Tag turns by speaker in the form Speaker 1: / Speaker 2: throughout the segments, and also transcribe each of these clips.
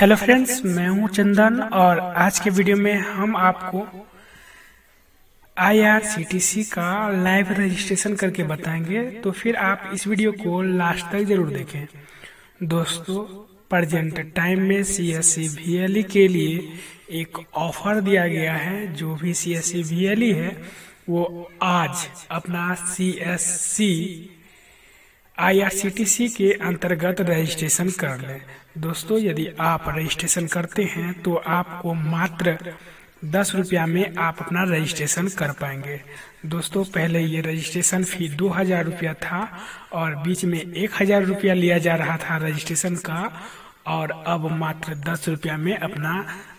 Speaker 1: Hello friends मैं हूँ चंदन और आज के वीडियो में हम आपको आईआरसीटीसी का लाइव रजिस्ट्रेशन करके बताएँगे तो फिर आप इस वीडियो को लास्ट तक ज़रूर देखें। दोस्तों प्रजेंट टाइम में C S C V L E के लिए एक ऑफ़र दिया गया है जो भी C S C V L E है वो आज अपना सी एस सी आईआरसीटीसी के अंतर्गत रजिस्ट्रेशन कर लें। दोस्तों, यदि आप रजिस्ट्रेशन करते हैं तो आपको मात्र दस रुपया में आप अपना रजिस्ट्रेशन कर पाएँगे। दोस्तों, पहले ये रजिस्ट्रेशन फ़ी दो हज़ार रुपया था और बीच में एक हज़ार रुपया लिया जा रहा था रजिस्ट्रेशन का। और अब मात्र दस रुपया में अपना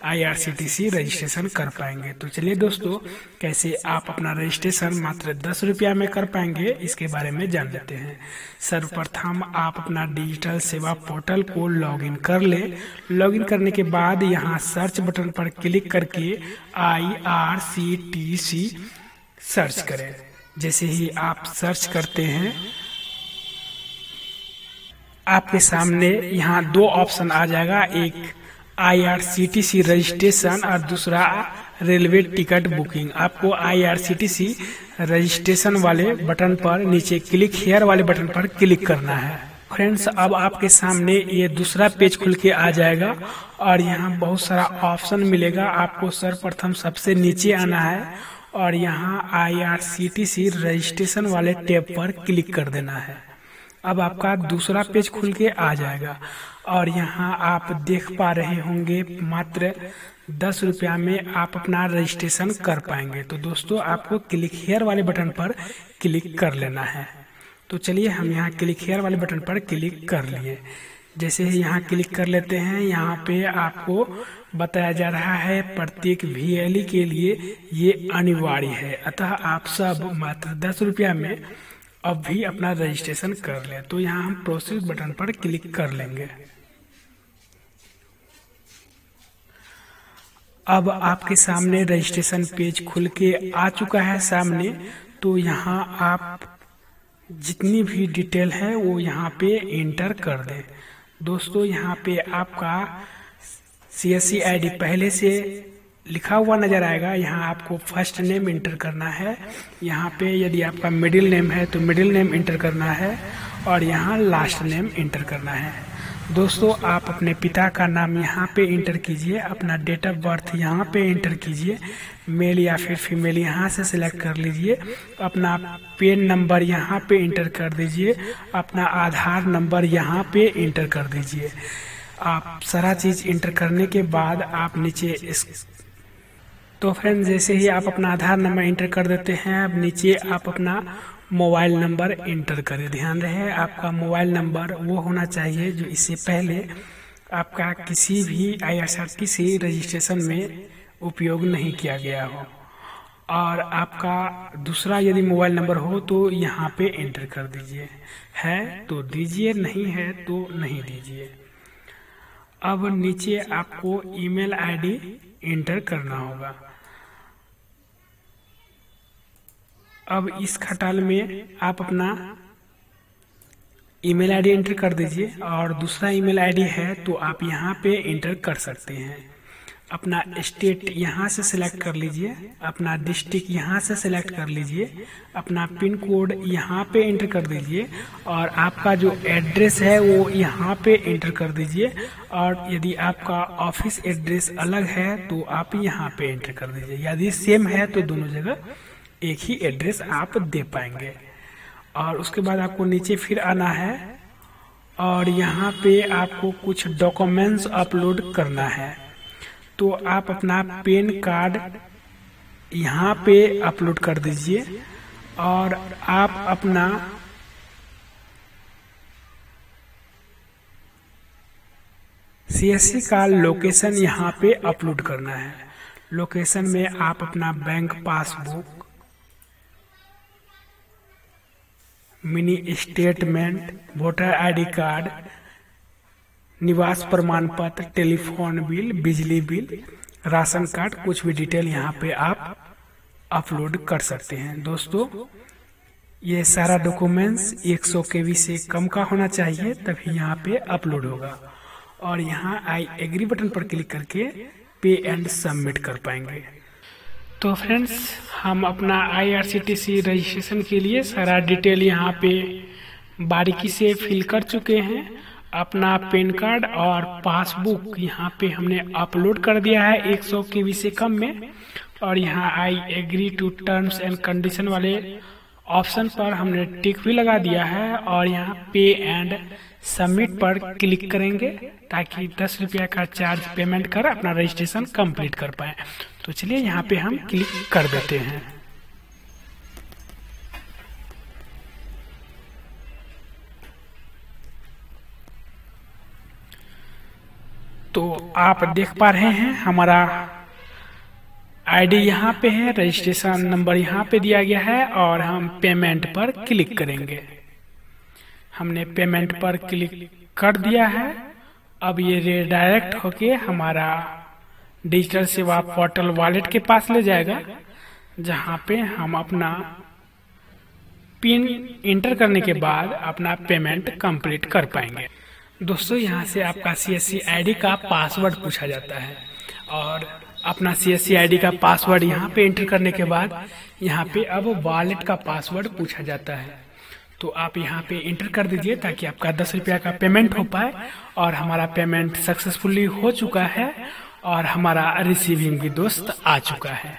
Speaker 1: आईआरसीटीसी रजिस्ट्रेशन कर पाएँगे। तो चलिए दोस्तों, कैसे आप अपना रजिस्ट्रेशन मात्र दस रुपया में कर पाएँगे, इसके बारे में जान लेते हैं। सर्वप्रथम आप अपना डिजिटल सेवा पोर्टल को लॉगिन कर ले। लॉगिन करने के बाद यहाँ सर्च बटन पर क्लिक करके I R C T C search करें। जैसे ही आप सर्च करते हैं आपके सामने यहाँ दो ऑप्शन आ जाएगा। एक आईआरसीटीसी रजिस्ट्रेशन और दूसरा, रेलवे टिकट बुकिंग। आपको आईआरसीटीसी रजिस्ट्रेशन वाले बटन पर नीचे क्लिक, हेयर वाले बटन पर क्लिक करना है। फ्रेंड्स, अब आपके सामने ये दूसरा पेज खुल के आ जाएगा और यहाँ बहुत सारा ऑप्शन मिलेगा। आपको सर्वप्रथम सबसे नीचे आना है और यहाँ आईआरसीटीसी रजिस्ट्रेशन वाले टैब पर क्लिक कर देना है। अब आपका दूसरा पेज खुल के आ जाएगा। और यहाँ आप देख पा रहे होंगे, मात्र दस रुपया में आप अपना रजिस्ट्रेशन कर पाएँगे। तो दोस्तों, आपको क्लिक हेयर वाले बटन पर क्लिक कर लेना है। तो चलिए, हम यहाँ क्लिक हेयर वाले बटन पर क्लिक कर लिए। जैसे ही यहाँ क्लिक कर लेते हैं, यहाँ पे आपको बताया जा रहा है, प्रत्येक वी के लिए ये अनिवार्य है। अतः आप सब मात्र दस रुपया में अब भी अपना रजिस्ट्रेशन कर लें तो यहाँ हम प्रोसेस बटन पर क्लिक कर लेंगे। अब आपके सामने रजिस्ट्रेशन पेज खुल के आ चुका है सामने तो यहाँ आप जितनी भी डिटेल है, वो यहाँ पे इंटर कर दें। दोस्तों, यहाँ पे आपका सी एस पहले से लिखा हुआ नज़र आएगा, यहाँ आपको फ़र्स्ट नेम इंटर करना है। यहाँ पे यदि आपका मिडिल नेम है तो मिडिल नेम इंटर करना है और यहाँ लास्ट नेम इंटर करना है। दोस्तों, आप अपने पिता का नाम यहाँ पे इंटर कीजिए, अपना डेट ऑफ़ बर्थ यहाँ पे इंटर कीजिए मेल या फिर फीमेल यहाँ से सिलेक्ट कर लीजिए, अपना पेन नंबर यहाँ पे इंटर कर दीजिए, अपना आधार नंबर यहाँ पे इंटर कर दीजिए। आप सारा चीज़ इंटर करने के बाद आप नीचे इस तो फ्रेंड जैसे ही आप अपना आधार नंबर इंटर कर देते हैं, अब नीचे आप अपना मोबाइल नंबर इंटर करें। ध्यान रहे, आपका मोबाइल नंबर वो होना चाहिए जो इससे पहले आपका किसी भी आई से रजिस्ट्रेशन में उपयोग नहीं किया गया हो। और आपका दूसरा यदि मोबाइल नंबर हो तो यहाँ पे इंटर कर दीजिए। है तो दीजिए, नहीं है तो नहीं दीजिए। अब नीचे आपको ईमेल आईडी इंटर करना होगा। अब इस खटाल में आप अपना ईमेल आईडी एंटर कर दीजिए और दूसरा ईमेल आईडी है तो आप यहाँ पे इंटर कर सकते हैं। अपना स्टेट यहाँ से सिलेक्ट कर लीजिए, अपना डिस्ट्रिक्ट यहाँ से सिलेक्ट कर लीजिए, अपना पिन कोड यहाँ पे इंटर कर दीजिए और आपका जो एड्रेस है वो यहाँ पे इंटर कर दीजिए और यदि आपका ऑफ़िस एड्रेस अलग है तो आप यहाँ पे इंटर कर दीजिए। यदि सेम है तो दोनों जगह एक ही एड्रेस आप दे पाएँगे। और उसके बाद आपको नीचे फिर आना है। और यहाँ पे आपको कुछ डॉक्यूमेंट्स अपलोड करना है। तो आप अपना पेन कार्ड यहाँ पे अपलोड कर दीजिए। और आप अपना सीएससी का लोकेशन यहाँ पे अपलोड करना है। लोकेशन में आप अपना bank passbook mini statement, voter ID card, निवास प्रमाण पत्र टेलीफोन बिल, बिजली बिल, राशन कार्ड, कुछ भी डिटेल यहाँ पे आप अपलोड कर सकते हैं। दोस्तों, ये सारा डॉक्यूमेंट्स 100 के से कम का होना चाहिए, तभी यहाँ पे अपलोड होगा। और यहाँ आई एग्री बटन पर क्लिक करके पे एंड सबमिट कर पाएँगे। तो फ्रेंड्स हम अपना आईआरसीटीसी रजिस्ट्रेशन के लिए सारा डिटेल यहाँ पे बारीकी से फिल कर चुके हैं। अपना पैन कार्ड और पासबुक यहाँ पे हमने अपलोड कर दिया है 100 के से कम में। और यहाँ I agree to terms and condition वाले ऑप्शन पर हमने टिक भी लगा दिया है और यहाँ पे एंड सबमिट पर क्लिक करेंगे ताकि दस रुपया का चार्ज पेमेंट कर अपना रजिस्ट्रेशन कंप्लीट कर पाए। तो चलिए यहाँ पे हम क्लिक कर देते हैं। तो आप देख पा रहे हैं, हमारा आईडी यहाँ पे है रजिस्ट्रेशन नंबर यहाँ पे दिया गया है और हम पेमेंट पर क्लिक करेंगे। हमने पेमेंट पर क्लिक कर दिया है। अब ये रिडायरेक्ट होके हमारा डिजिटल सेवा पोर्टल वॉलेट के पास ले जाएगा, जहाँ पे हम अपना पिन इंटर करने के बाद अपना पेमेंट कंप्लीट कर पाएँगे। दोस्तों, यहाँ से आपका सी एस सी का पासवर्ड पूछा जाता है और अपना सी एस सी का पासवर्ड यहाँ पे एंटर करने के बाद यहाँ पे अब वॉलेट का पासवर्ड पूछा जाता है। तो आप यहाँ पे इंटर कर दीजिए ताकि आपका दस रुपया का पेमेंट हो पाए और हमारा पेमेंट सक्सेसफुली हो चुका है और हमारा रिसीविंग भी दोस्त आ चुका है।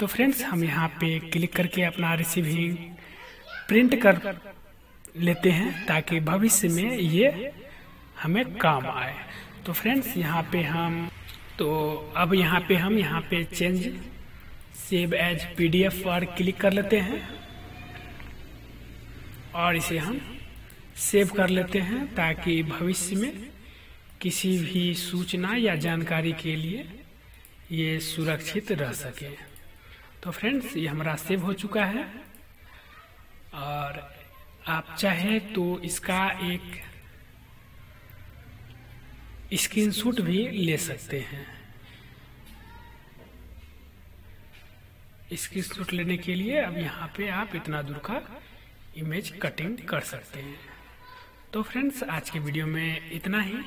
Speaker 1: तो फ्रेंड्स हम यहाँ पे क्लिक करके अपना रिसीविंग प्रिंट कर लेते हैं ताकि भविष्य में ये हमें काम आए। तो फ्रेंड्स यहाँ पे हम तो अब यहाँ पे हम, यहाँ पे चेंज सेव एज पीडीएफ पर क्लिक कर लेते हैं। और इसे हम सेव कर लेते हैं ताकि भविष्य में किसी भी सूचना या जानकारी के लिए ये सुरक्षित रह सके। तो फ्रेंड्स, ये हमारा सेव हो चुका है। और आप चाहें तो इसका एक स्क्रीनशॉट भी ले सकते हैं। स्क्रीनशॉट लेने के लिए अब यहाँ पे आप इतना दूर का इमेज कटिंग कर सकते हैं। तो फ्रेंड्स, आज के वीडियो में इतना ही।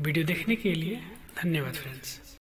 Speaker 1: वीडियो देखने के लिए धन्यवाद फ्रेंड्स।